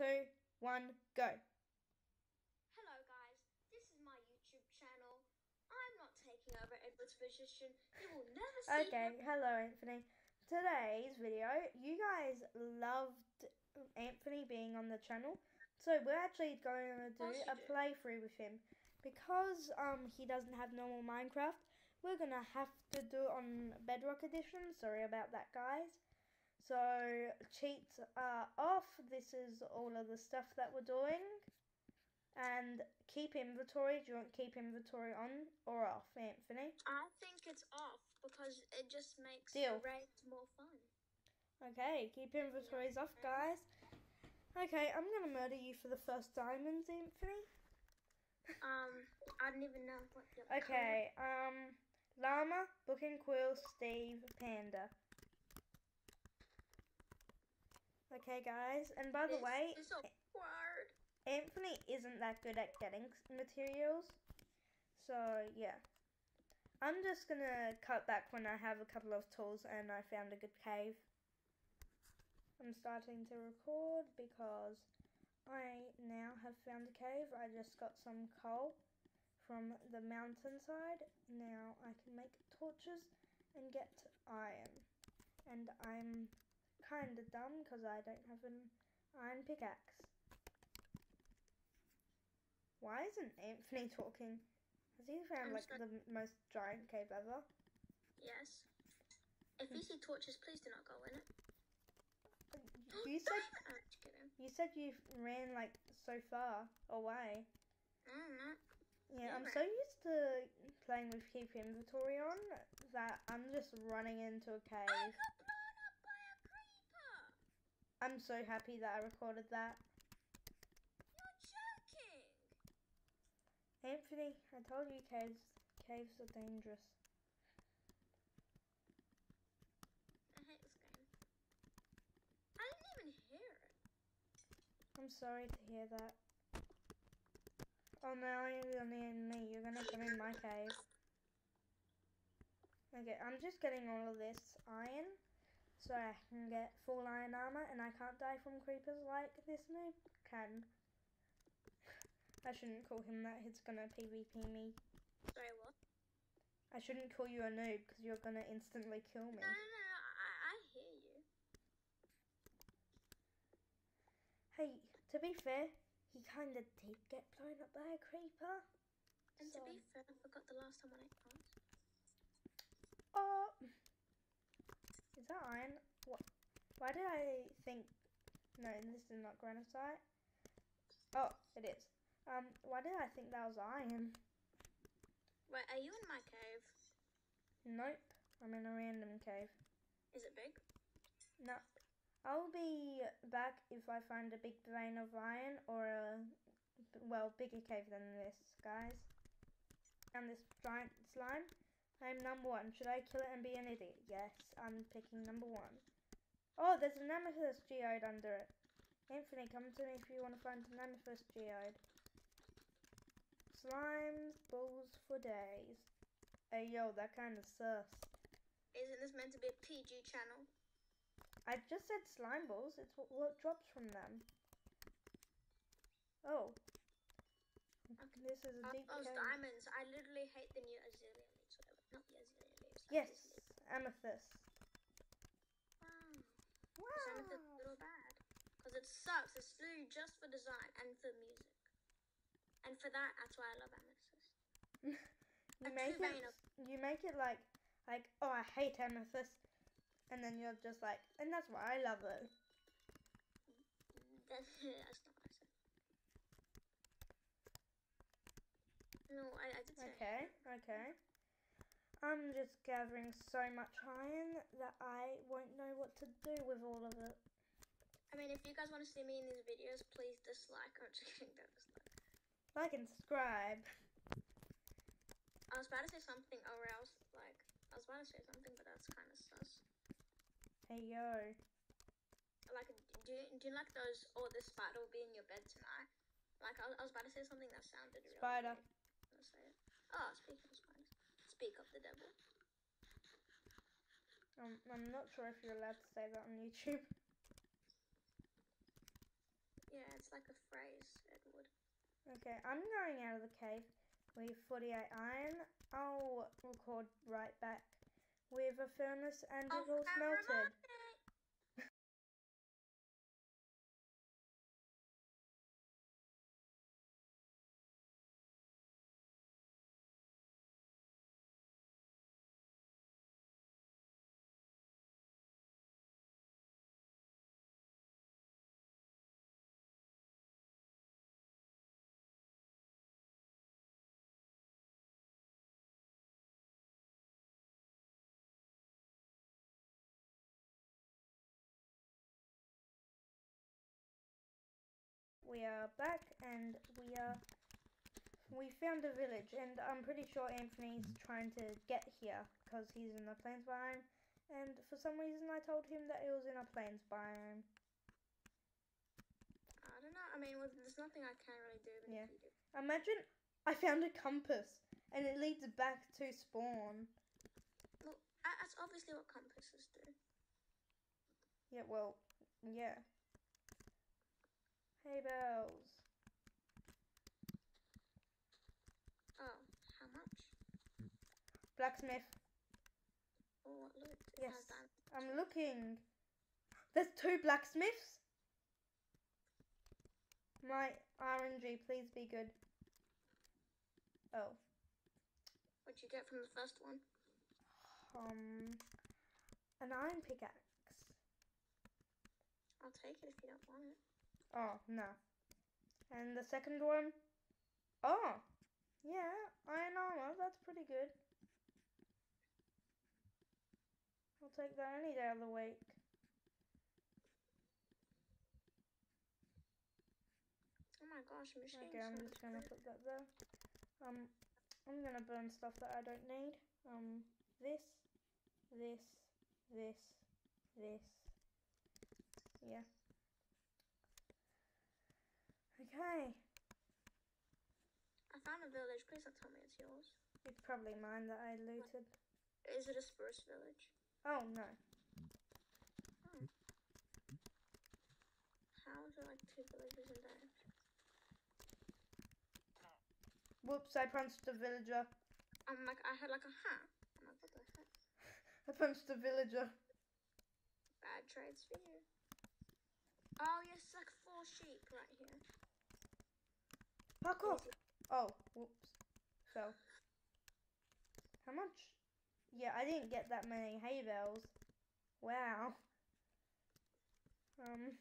two, one, go. Hello guys, this is my YouTube channel. I'm not taking over Edward's position. You will never see Okay, him. hello Anthony. Today's video, you guys loved Anthony being on the channel, so we're actually going to do a did. playthrough with him. Because um he doesn't have normal Minecraft, we're gonna have to do it on Bedrock Edition. Sorry about that, guys. So cheats are off. This is all of the stuff that we're doing. And keep inventory. Do you want keep inventory on or off, Anthony? I think it's off because it just makes Deal. the raids more fun. Okay, keep inventories off, guys. Okay, I'm gonna murder you for the first diamonds, Anthony. Um, I don't even know what the Okay, um, Llama, Book and Quill, Steve, Panda. Okay, guys, and by the It's- way, it's so. Anthony isn't that good at getting materials, so yeah. I'm just gonna cut back when I have a couple of tools and I found a good cave. I'm starting to record because I now have found a cave. I just got some coal from the mountainside. Now I can make torches and get iron. And I'm kinda dumb because I don't have an iron pickaxe. Why isn't Anthony talking? Has he found I'm like the most giant cave ever? Yes. If you see torches, please do not go in it. You said I'm just kidding. you said you ran like so far away. I'm not. Yeah, I'm so used to playing with keep inventory on that I'm just running into a cave. got blown up by a creeper. I'm so happy that I recorded that. You're joking. Anthony, I told you caves caves are dangerous. I hate this game. I didn't even hear it. I'm sorry to hear that. Oh no, you're gonna in me. You're gonna come in my cave. Okay, I'm just getting all of this iron so I can get full iron armor and I can't die from creepers like this noob can. I shouldn't call him that, he's gonna PvP me. Sorry, what? I shouldn't call you a noob because you're gonna instantly kill me. No, no, no. I, I hear you. Hey, to be fair, he kinda did get blown up by a creeper. And So- to be fair, I forgot the last time I ate. Oh, that iron? What? Why did I think? No, this is not granite. Oh, it is. Um, why did I think that was iron? Wait, are you in my cave? Nope, I'm in a random cave. Is it big? No, I'll be back if I find a big vein of iron or a well bigger cave than this, guys. And this giant slime. I'm number one. Should I kill it and be an idiot? Yes, I'm picking number one. Oh, there's an amethyst geode under it. Anthony, come to me if you want to find an amethyst geode. Slimes, balls for days. Hey yo, that kind of sus. Isn't this meant to be a PG channel? I just said slime balls. It's what, what drops from them. Oh. This is a Oh, deep cave. diamonds. I literally hate the new Azalea Yes, amethyst. Wow. Because amethyst is a little bad. Because it sucks. It's literally just for design and for music. And for that, that's why I love amethyst. you A make it. You make it like like oh I hate amethyst, and then you're just like and that's why I love it. That's not what I said. No, I, I did say. Okay, okay. I'm just gathering so much iron that I won't know what to do with all of it. I mean, if you guys want to see me in these videos, please dislike. I'm just kidding, don't dislike. Like and subscribe. I was about to say something, or else, like, I was about to say something, but that's kind of sus. Hey yo. Like, do you, do you like those, or this spider will be in your bed tonight? Like, I was, I was about to say something that sounded really Spider. weird. I'll say it. Oh, speaking. Speak of the devil. Um, I'm not sure if you're allowed to say that on YouTube. Yeah, It's like a phrase, Edward. Okay, I'm going out of the cave with 48 iron. I'll record right back with a furnace and Oh, it all smelted. We are back and we are we found a village and I'm pretty sure Anthony's trying to get here because he's in the plains biome and for some reason I told him that it was in a plains biome. I don't know. I mean, there's nothing I can really do. Yeah. you do. Imagine I found a compass and it leads back to spawn. Well, that's obviously what compasses do. Yeah, well, yeah. Hey bells. Oh, how much? Blacksmith. Oh? It Yes. I'm looking. There's two blacksmiths. My RNG, please be good. Oh, What'd you get from the first one? um, an iron pickaxe. I'll take it if you don't want it. Oh, no. And the second one? Oh, yeah, iron armor. That's pretty good. I'll take that any day of the week. Oh my gosh, machine. Okay, I'm just gonna put that there. Um, I'm gonna burn stuff that I don't need. Um, this, this, this, this. Yeah. Okay, I found a village. Please don't tell me it's yours. it's probably mine that I looted. Is it a spruce village? Oh no. Hmm. How is there like two villages in there? Whoops! I punched a villager. Oh I'm like, I had like a huh. I'm like, what the heck? I punched a villager. Bad trades for you. Oh yes, like four sheep right here. Fuck off! Oh, whoops. Fell. How much? Yeah, I didn't get that many hay bales. Wow. Um,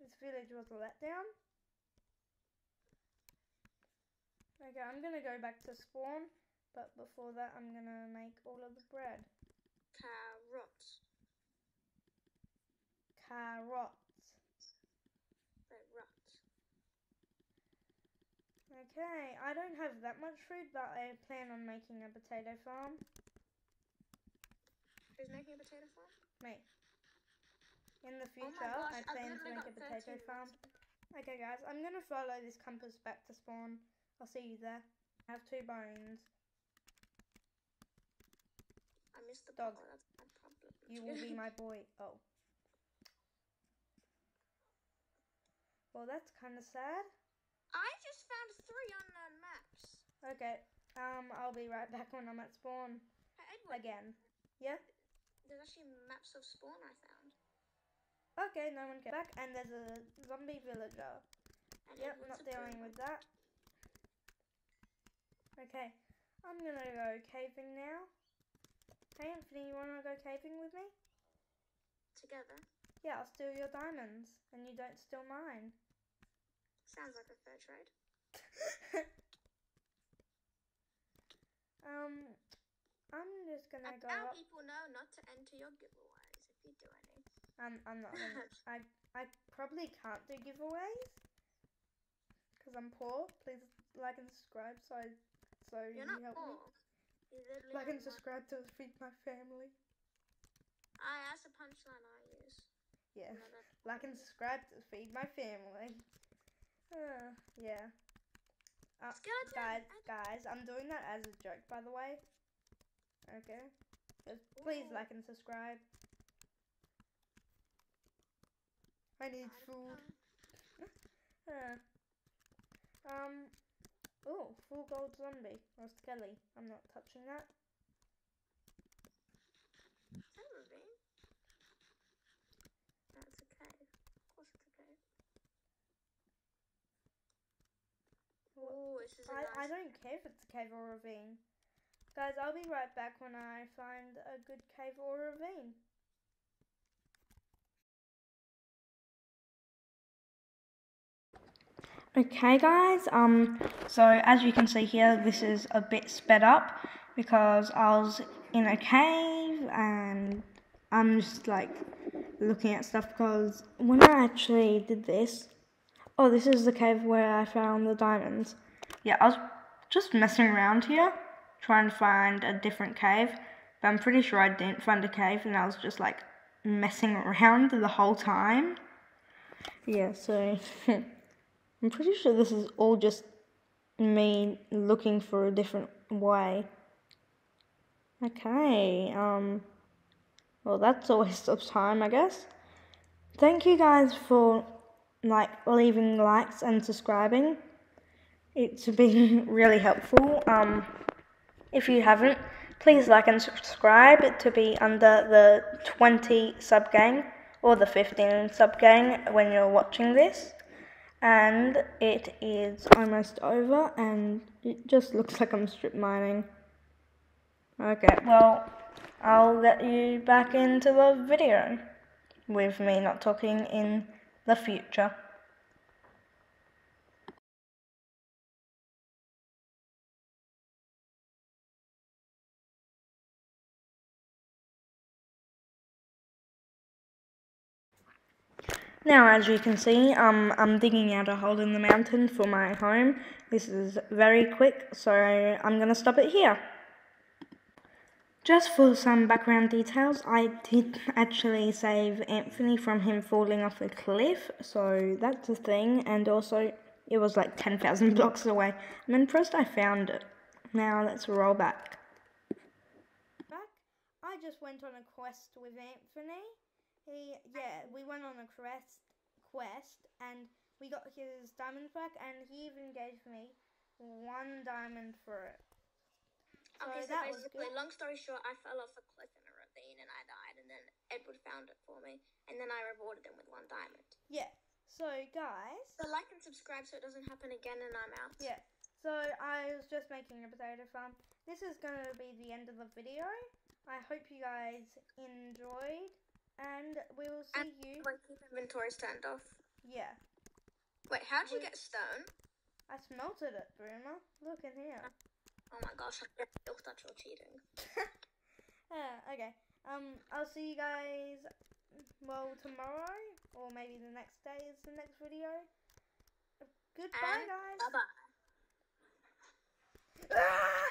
this village was a letdown. Okay, I'm gonna go back to spawn, but before that, I'm gonna make all of the bread. Carrots. Carrots. Okay, I don't have that much food, but I plan on making a potato farm. Who's making a potato farm? Me. In the Oh future, gosh, I plan to make a potato 13 farm. Okay, guys, I'm gonna follow this compass back to spawn. I'll see you there. I have two bones. I missed the Dog. part. That's my problem. You will be my boy. Oh. Well, that's kind of sad. I just found three unknown maps. Okay, um, I'll be right back when I'm at spawn Hey, Edward, again. Yeah? there's actually maps of spawn I found. Okay, no one came back, and there's a zombie villager. And Yep, Edward's not dealing with that. Okay, I'm gonna go caving now. Hey Anthony, you wanna go caving with me? Together. Yeah, I'll steal your diamonds, and you don't steal mine. Sounds like a fair trade. um, I'm just gonna And go now people know not to enter your giveaways if you do any. I'm, I'm not gonna. I, I probably can't do giveaways because I'm poor. Please like and subscribe so I, so You're you help poor. me. You Like and subscribe to feed my family. I that's a punchline I use. Yeah. Like and subscribe to feed my family. Uh, yeah. Uh, Skeleton! guys, guys, I'm doing that as a joke, by the way. Okay. Just please Ooh. like and subscribe. I need food. Yeah. Um. Oh, full gold zombie or skelly. I'm not touching that. Is that a ravine? That's a cave. Of course it's a cave. Oh, this is a I. I don't care if it's a cave or a ravine. Guys, I'll be right back when I find a good cave or a ravine. Okay guys, um, so as you can see here, this is a bit sped up because I was in a cave and I'm just like looking at stuff because when I actually did this, oh, this is the cave where I found the diamonds. Yeah, I was just messing around here trying to find a different cave, but I'm pretty sure I didn't find a cave and I was just like messing around the whole time. Yeah, so I'm pretty sure this is all just me looking for a different way. Okay, um, well, that's a waste of time, I guess. Thank you guys for like leaving likes and subscribing. It's been really helpful. Um, if you haven't, please like and subscribe to be under the 20 sub gang or the 15 sub gang when you're watching this. And it is almost over, and it just looks like I'm strip mining. Okay, well, I'll get you back into the video with me not talking in the future. Now, as you can see, um, I'm digging out a hole in the mountain for my home. This is very quick, so I'm going to stop it here. Just for some background details, I did actually save Anthony from him falling off a cliff, so that's a thing, and also it was like 10,000 blocks away. I'm impressed I found it. Now let's roll back. Back? I just went on a quest with Anthony. He, yeah, we went on a quest, quest, and we got his diamond back, and he even gave me one diamond for it. So Okay, so basically, long story short, I fell off a cliff in a ravine and I died, and then Edward found it for me, and then I rewarded him with one diamond. Yeah. So guys, So like and subscribe so it doesn't happen again, and I'm out. yeah. So I was just making a potato farm. This is going to be the end of the video. I hope you guys enjoyed, and we will see And you. Wait, keep turned off. Yeah. Wait, how'd you Wait. get stone? I smelted it, Boomer. Look in here. Oh my gosh, I thought that you're cheating. Yeah, okay. Um, I'll see you guys, well, tomorrow, or maybe the next day is the next video. Goodbye, And guys. Bye bye. Ah!